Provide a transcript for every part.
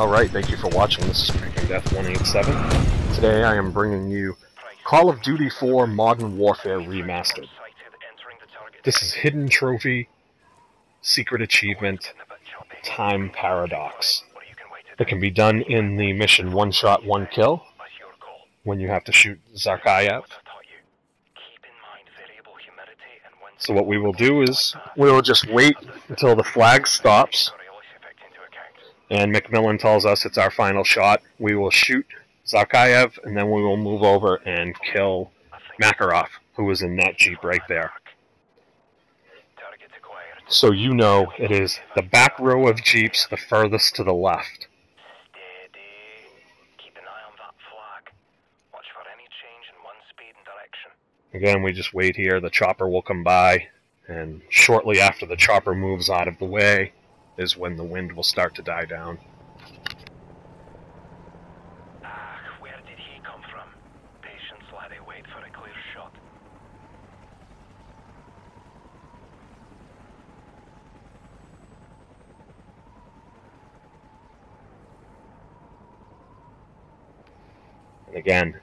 Alright, thank you for watching. This is Creeping Death 187. Today I am bringing you Call of Duty 4 Modern Warfare Remastered. This is Hidden Trophy, Secret Achievement, Time Paradox. It can be done in the mission One Shot, One Kill, when you have to shoot Zakhaev. So what we will do is, we will just wait until the flag stops, and MacMillan tells us it's our final shot. We will shoot Zakhaev, and then we will move over and kill Makarov, who is in that jeep right there. So you know it is the back row of jeeps, the furthest to the left. Again, we just wait here. The chopper will come by, and shortly after the chopper moves out of the way is when the wind will start to die down. Ah, where did he come from? Patience, laddie, wait for a clear shot. And again,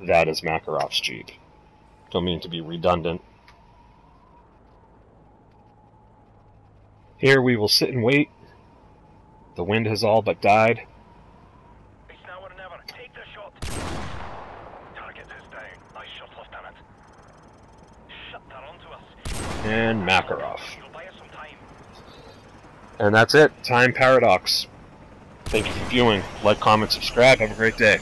that is Makarov's Jeep. Don't mean to be redundant. Here we will sit and wait. The wind has all but died. It's now or never. Take the shot. Target is down. Nice shot, Lieutenant. Shut that onto us. And Makarov. You'll buy us some time. And that's it. Time Paradox. Thank you for viewing. Like, comment, subscribe. Have a great day.